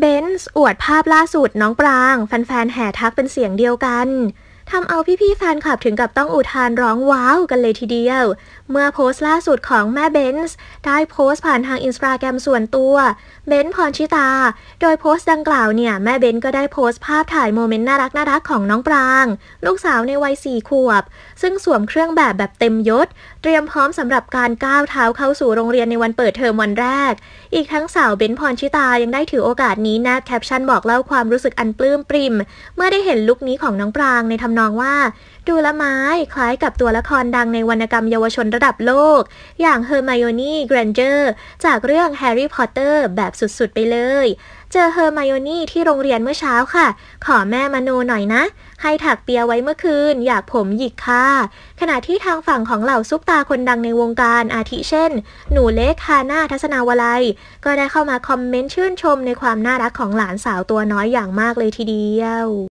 เบนซ์อวดภาพล่าสุดน้องปราง แฟนๆแห่ทักเป็นเสียงเดียวกัน ทำเอาพี่ๆแฟนคลับถึงกับต้องอุทานร้องว้าวกันเลยทีเดียว เมื่อโพสต์ล่าสุดของแม่เบนซ์ได้โพสต์ผ่านทางอินสตาแกรมส่วนตัวเบนซ์พรชิตา โดยโพสต์ดังกล่าวเนี่ย แม่เบนซ์ก็ได้โพสต์ภาพถ่าย moment น่ารักน่ารักของน้องปราง ลูกสาวในวัยสี่ขวบ ซึ่งสวมเครื่องแบบแบบเต็มยศ เตรียมพร้อมสำหรับการก้าวเท้าเข้าสู่โรงเรียนในวันเปิดเทอมวันแรก อีกทั้งสาวเบนซ์พรชิตายังได้ถือโอกาสนี้แนบแคปชั่นบอกเล่าความรู้สึกอันปลื้มปริ่มเมื่อได้เห็น look นี้ของน้องปรางในทำนองว่า ดูละไม้คล้ายกับตัวละครดังในวรรณกรรมเยาวชนระดับโลก อย่างเฮอร์ไมโอนี่ เกรนเจอร์จากเรื่องแฮร์รี่พอตเตอร์แบบสุดๆ ไปเลย เจอเฮอร์ไมโอนี่ที่โรงเรียนเมื่อเช้าค่ะ ขอแม่มาโนหน่อยนะ ให้ถักเปียไว้เมื่อคืน อยากผมหยิกค่ะ ขณะที่ทางฝั่งของเหล่าซุปตาคนดังในวงการอาทิเช่น หนูเล็กฮาน่าทัศนาวลัย ก็ได้เข้ามาคอมเมนต์ชื่นชมในความน่ารักของหลานสาวตัวน้อยอย่างมากเลยทีเดียว